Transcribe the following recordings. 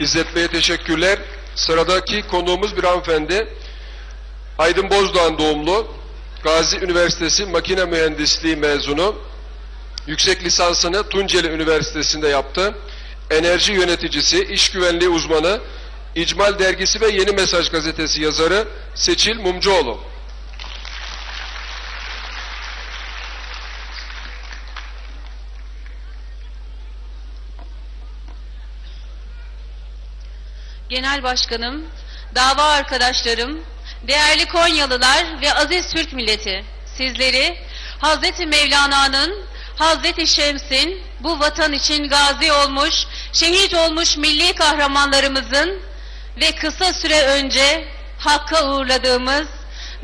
İzzet Bey'e teşekkürler. Sıradaki konuğumuz bir hanımefendi. Aydın Bozdoğan doğumlu. Gazi Üniversitesi Makine Mühendisliği mezunu. Yüksek lisansını Tunceli Üniversitesi'nde yaptı. Enerji yöneticisi, iş güvenliği uzmanı, İcmal Dergisi ve Yeni Mesaj Gazetesi yazarı Seçil Mumcuoğlu. Genel Başkanım, dava arkadaşlarım, değerli Konyalılar ve aziz Türk milleti, sizleri Hazreti Mevlana'nın, Hazreti Şems'in bu vatan için gazi olmuş, şehit olmuş milli kahramanlarımızın ve kısa süre önce Hakk'a uğurladığımız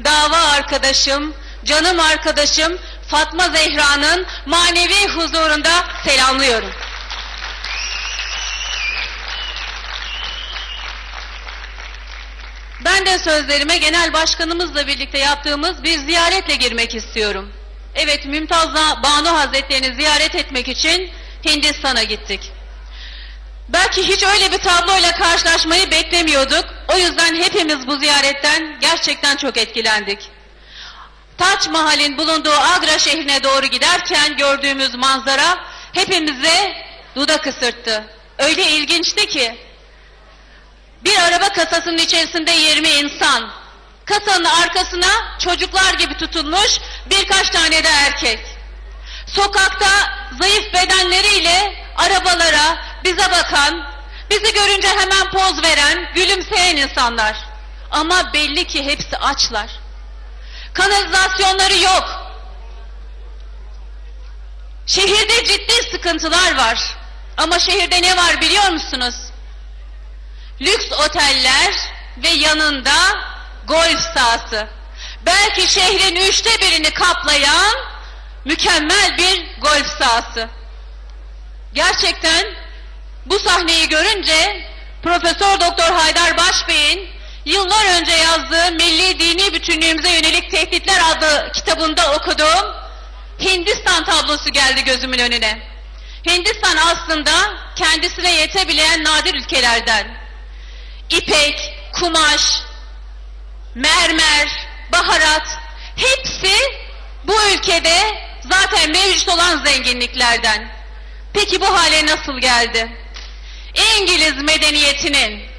dava arkadaşım, canım arkadaşım Fatma Zehra'nın manevi huzurunda selamlıyorum. Ben de sözlerime genel başkanımızla birlikte yaptığımız bir ziyaretle girmek istiyorum. Evet Mümtaz Banu Hazretlerini ziyaret etmek için Hindistan'a gittik. Belki hiç öyle bir tabloyla karşılaşmayı beklemiyorduk. O yüzden hepimiz bu ziyaretten gerçekten çok etkilendik. Taç Mahal'in bulunduğu Agra şehrine doğru giderken gördüğümüz manzara hepimize dudak ısırttı. Öyle ilginçti ki bir araba kasasının içerisinde 20 insan. Kasanın arkasına çocuklar gibi tutulmuş birkaç tane de erkek. Sokakta zayıf bedenleriyle arabalara bize bakan, bizi görünce hemen poz veren, gülümseyen insanlar. Ama belli ki hepsi açlar. Kanalizasyonları yok. Şehirde ciddi sıkıntılar var. Ama şehirde ne var biliyor musunuz? Lüks oteller ve yanında golf sahası. Belki şehrin üçte birini kaplayan mükemmel bir golf sahası. Gerçekten bu sahneyi görünce Profesör Doktor Haydar Başbey'in yıllar önce yazdığı Milli Dini Bütünlüğümüze Yönelik Tehditler adlı kitabında okuduğum Hindistan tablosu geldi gözümün önüne. Hindistan aslında kendisine yetebilen nadir ülkelerden ipek, kumaş, mermer, baharat hepsi bu ülkede zaten mevcut olan zenginliklerden. Peki bu hale nasıl geldi? İngiliz medeniyetinin,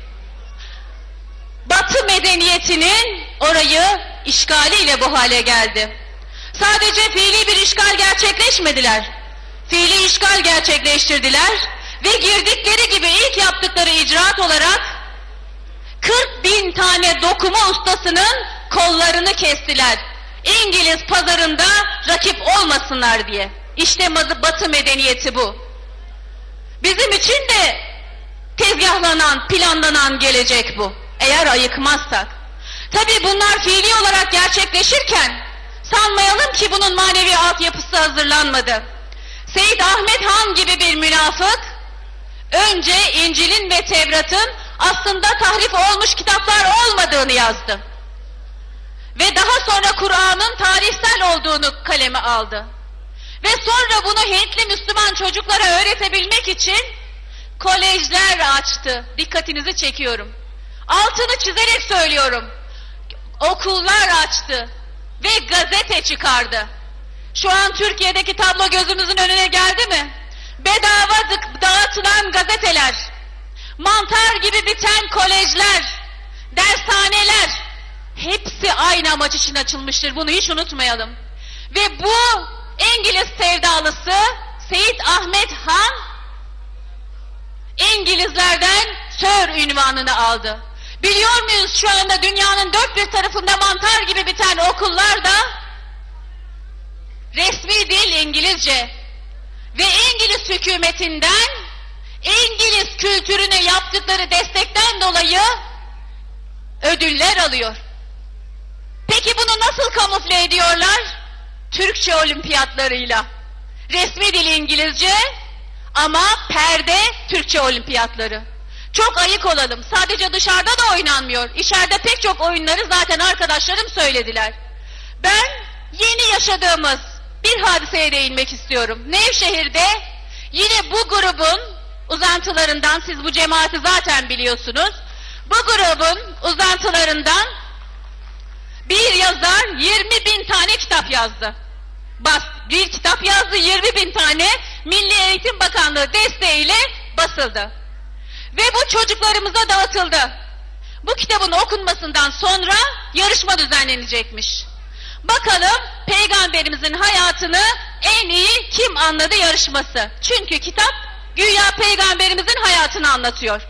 Batı medeniyetinin orayı işgaliyle bu hale geldi. Sadece fiili bir işgal gerçekleşmediler. Fiili işgal gerçekleştirdiler ve girdikleri gibi ilk yaptıkları icraat olarak 40 bin tane dokuma ustasının kollarını kestiler. İngiliz pazarında rakip olmasınlar diye. İşte batı medeniyeti bu. Bizim için de tezgahlanan, planlanan gelecek bu. Eğer ayıkmazsak. Tabi bunlar fiili olarak gerçekleşirken sanmayalım ki bunun manevi altyapısı hazırlanmadı. Seyit Ahmet Han gibi bir münafık önce İncil'in ve Tevrat'ın aslında tahrif olmuş kitaplar olmadığını yazdı. Ve daha sonra Kur'an'ın tarihsel olduğunu kaleme aldı. Ve sonra bunu Hintli Müslüman çocuklara öğretebilmek için kolejler açtı. Dikkatinizi çekiyorum. Altını çizerek söylüyorum. Okullar açtı ve gazete çıkardı. Şu an Türkiye'deki tablo gözümüzün önüne geldi mi? Bedava dağıtılan gazeteler, mantar gibi biten kolejler, dershaneler hepsi aynı amaç için açılmıştır. Bunu hiç unutmayalım. Ve bu İngiliz sevdalısı Seyit Ahmet Han İngilizlerden Sir ünvanını aldı. Biliyor muyuz şu anda dünyanın dört bir tarafında mantar gibi biten okullarda resmi dil İngilizce ve İngiliz hükümetinden İngiliz kültürüne yaptıkları destekten dolayı ödüller alıyor. Peki bunu nasıl kamufle ediyorlar? Türkçe olimpiyatlarıyla. Resmi dil İngilizce ama perde Türkçe olimpiyatları. Çok ayık olalım. Sadece dışarıda da oynanmıyor. İçeride pek çok oyunları zaten arkadaşlarım söylediler. Ben yeni yaşadığımız bir hadiseye değinmek istiyorum. Nevşehir'de yine bu grubun uzantılarından siz bu cemaati zaten biliyorsunuz. Bu grubun uzantılarından bir yazar 20 bin tane kitap yazdı. Bas, bir kitap yazdı 20 bin tane Milli Eğitim Bakanlığı desteğiyle basıldı. Ve bu çocuklarımıza dağıtıldı. Bu kitabın okunmasından sonra yarışma düzenlenecekmiş. Bakalım peygamberimizin hayatını en iyi kim anladı yarışması. Çünkü kitap güya peygamberimizin hayatını anlatıyor.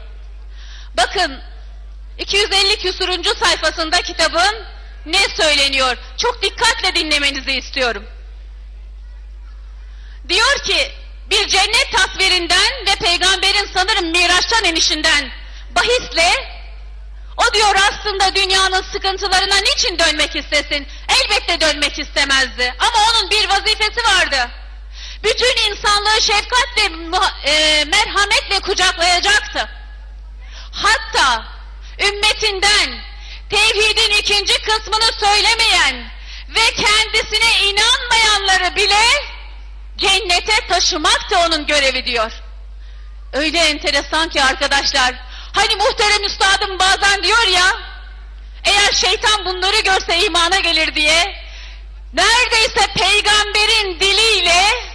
Bakın 250 küsuruncu sayfasında kitabın ne söyleniyor? Çok dikkatle dinlemenizi istiyorum. Diyor ki bir cennet tasvirinden ve peygamberin sanırım Miraç'tan inişinden bahisle o diyor aslında dünyanın sıkıntılarına niçin dönmek istesin? Elbette dönmek istemezdi. Ama onun bir vazifesi vardı. Bütün insanlığı şefkat ve e, merhametle kucaklayacaktı. Hatta ümmetinden tevhidin ikinci kısmını söylemeyen ve kendisine inanmayanları bile cennete taşımak onun görevi diyor. Öyle enteresan ki arkadaşlar. Hani muhterem üstadım bazen diyor ya, eğer şeytan bunları görse imana gelir diye, neredeyse peygamberin diliyle,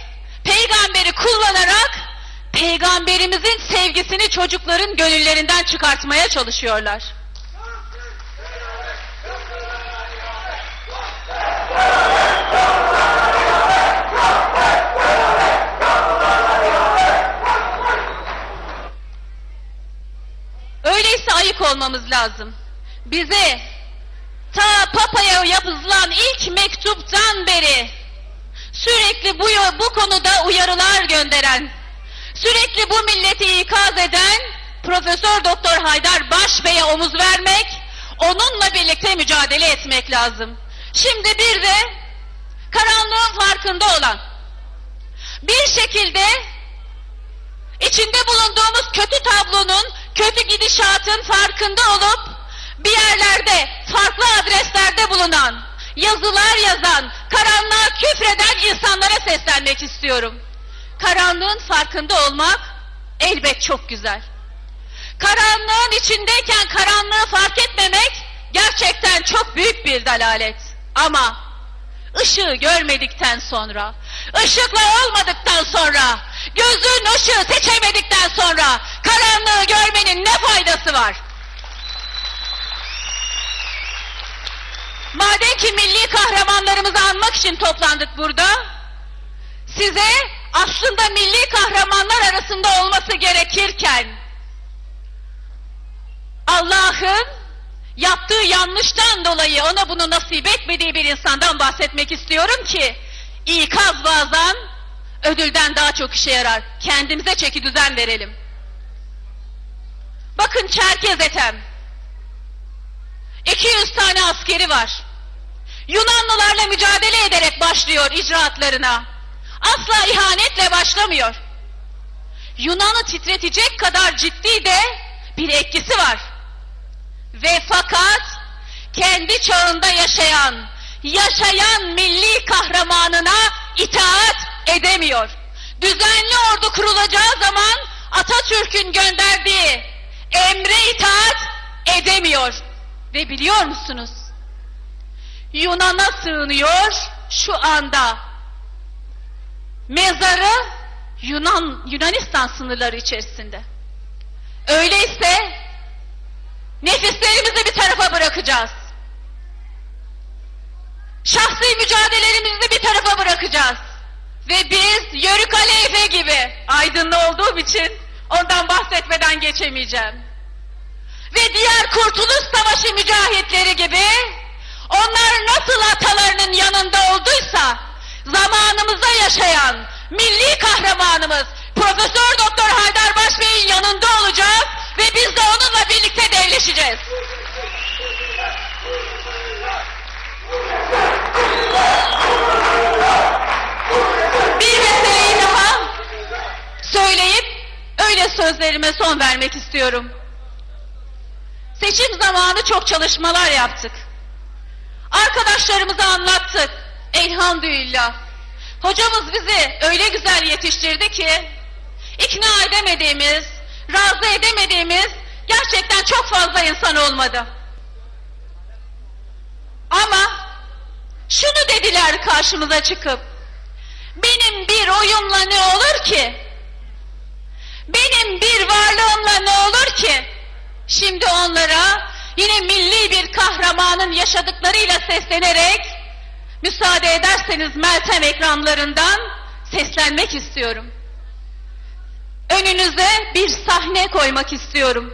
peygamberi kullanarak, peygamberimizin sevgisini çocukların gönüllerinden çıkartmaya çalışıyorlar. Öyleyse ayık olmamız lazım. Bize ta Papa'ya yapılan ilk mektuptan beri sürekli bu, bu konuda uyarılar gönderen, sürekli bu milleti ikaz eden Profesör Doktor Haydar Baş Bey'e omuz vermek, onunla birlikte mücadele etmek lazım. Şimdi bir de karanlığın farkında olan, bir şekilde içinde bulunduğumuz kötü tablonun, kötü gidişatın farkında olup bir yerlerde, farklı adreslerde bulunan, yazılar yazan, karanlığa küfreden insanlara seslenmek istiyorum. Karanlığın farkında olmak elbet çok güzel. Karanlığın içindeyken karanlığı fark etmemek gerçekten çok büyük bir dalalet. Ama ışığı görmedikten sonra, ışıkla olmadıktan sonra, gözün ışığı seçemedikten sonra karanlığı görmenin ne faydası var? Madem ki milli kahramanlarımızı anmak için toplandık burada, size aslında milli kahramanlar arasında olması gerekirken, Allah'ın yaptığı yanlıştan dolayı ona bunu nasip etmediği bir insandan bahsetmek istiyorum ki, ikaz bazen ödülden daha çok işe yarar. Kendimize çeki düzen verelim. Bakın Çerkez Etem. 200 tane askeri var. Yunanlılarla mücadele ederek başlıyor icraatlarına. Asla ihanetle başlamıyor. Yunan'ı titretecek kadar ciddi de bir etkisi var. Ve fakat kendi çağında yaşayan, yaşayan milli kahramanına itaat edemiyor. Düzenli ordu kurulacağı zaman Atatürk'ün gönderdiği emre itaat edemiyor. Ve biliyor musunuz? Yunan'a sığınıyor şu anda. Mezarı Yunan Yunanistan sınırları içerisinde. Öyleyse nefislerimizi bir tarafa bırakacağız. Şahsi mücadelelerimizi bir tarafa bırakacağız. Ve biz Yörük Aleyfe gibi aydınlı olduğum için ondan bahsetmeden geçemeyeceğim. Ve diğer Kurtuluş Savaşı mücahitleri gibi onlar nasıl atalarının yanında olduysa zamanımızda yaşayan milli kahramanımız Profesör Doktor Haydar Başbey'in yanında olacağız ve biz de onunla birlikte devleşeceğiz. Bir meseleyi daha söyleyip öyle sözlerime son vermek istiyorum. Seçim zamanı çok çalışmalar yaptık. Arkadaşlarımıza anlattık. Elhamdülillah. Hocamız bizi öyle güzel yetiştirdi ki ikna edemediğimiz, razı edemediğimiz gerçekten çok fazla insan olmadı. Ama şunu dediler karşımıza çıkıp, benim bir oyumla ne olur ki? Benim bir varlığımla ne olur ki? Şimdi onlara yine milli bir kahramanın yaşadıklarıyla seslenerek müsaade ederseniz Meltem ekranlarından seslenmek istiyorum. Önünüze bir sahne koymak istiyorum.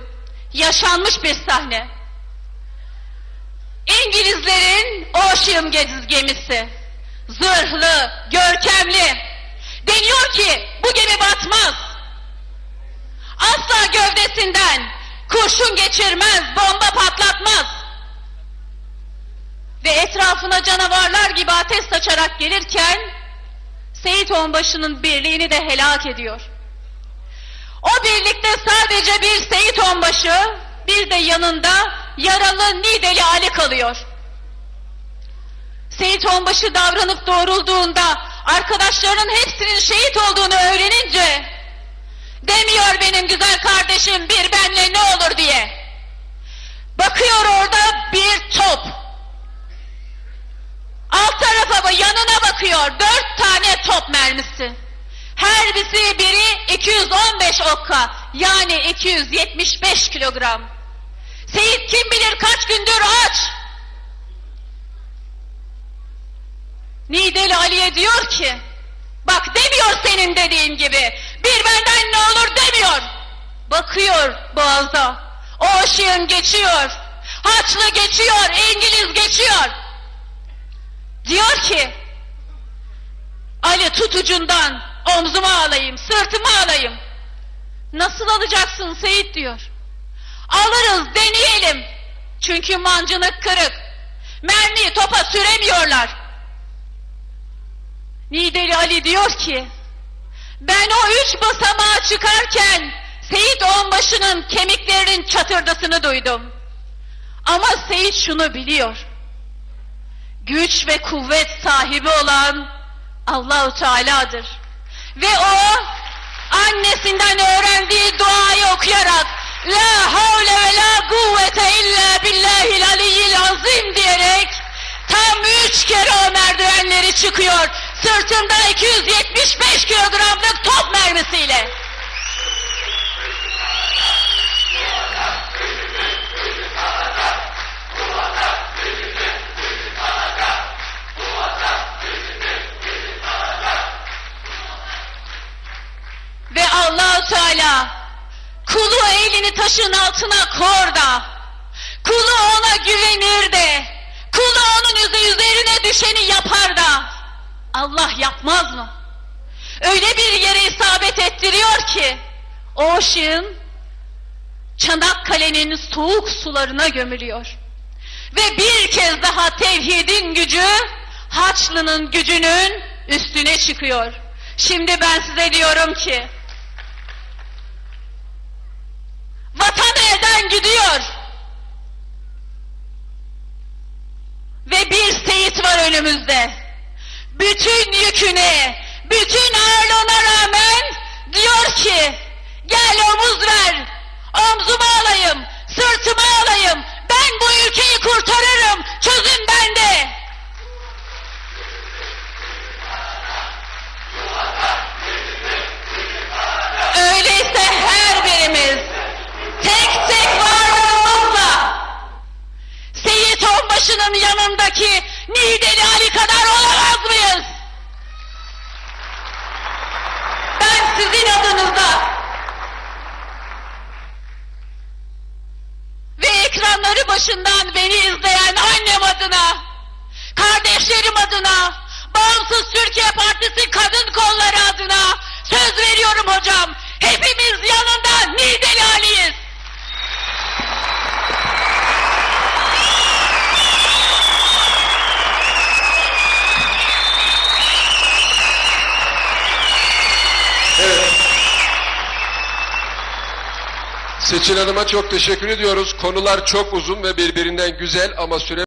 Yaşanmış bir sahne. İngilizlerin Ocean gemisi. Zırhlı, görkemli. Deniyor ki bu gemi batmaz. Asla gövdesinden kurşun geçirmez, bomba patlatmaz. Ve etrafına canavarlar gibi ateş saçarak gelirken Seyit Onbaşı'nın birliğini de helak ediyor. O birlikte sadece bir Seyit Onbaşı, bir de yanında yaralı Nideli Ali kalıyor. Seyit Onbaşı davranıp doğrulduğunda arkadaşlarının hepsinin şehit olduğunu öğrenince demiyor benim güzel kardeşim bir benle ne olur diye. Bakıyor orada bir top. Alt tarafa yanına bakıyor dört tane top mermisi. Her birisi biri 215 okka yani 275 kilogram. Seyit kim bilir kaç gündür aç. Nideli Ali'ye diyor ki bak demiyor senin dediğin gibi bir benden ne olur demiyor. Bakıyor boğaza. Ocean geçiyor. Haçlı geçiyor. İngiliz geçiyor. Diyor ki Ali tutucundan omzuma alayım, sırtıma alayım. Nasıl alacaksın Seyit diyor. Alırız deneyelim. Çünkü mancınık kırık. Mermiyi topa süremiyorlar. Nideli Ali diyor ki ben o üç basamağa çıkarken Seyit Onbaşı'nın kemiklerinin çatırdasını duydum. Ama Seyit şunu biliyor. Güç ve kuvvet sahibi olan Allahu Teala'dır. Ve o annesinden öğrendiği duayı okuyarak La havle ve la kuvvete illa billahil aliyyil azim diyerek tam üç kere o merdivenleri çıkıyor. Sırtında 275 kilogramlık top mermisiyle. Ve Allahu Teala kulu elini taşın altına kor da. Kulu ona güvenir de. Kulu onun üzerine düşeni yapar da Allah yapmaz mı? Öyle bir yere isabet ettiriyor ki o ışığın Çanakkale'nin soğuk sularına gömülüyor. Ve bir kez daha tevhidin gücü Haçlı'nın gücünün üstüne çıkıyor. Şimdi ben size diyorum ki vatan elden gidiyor. Ve bir seyit var önümüzde. Bütün yüküne, bütün ağırlığına rağmen diyor ki gel omuz ver, omzuma alayım, sırtıma alayım, ben bu ülkeyi kurtarırım, çözüm bende. Öyleyse her birimiz tek tek varlığımızla Seyit Onbaşı'nın yanındaki Nideli Ali kadar olamaz mıyız? Ben sizin adınıza ve ekranları başından beni izleyen annem adına, kardeşlerim adına, Bağımsız Türkiye Partisi kadın kolları adına söz veriyorum hocam. Hepimiz yanında Nideli Ali'yiz. Evet. Seçil Hanım'a çok teşekkür ediyoruz. Konular çok uzun ve birbirinden güzel ama süre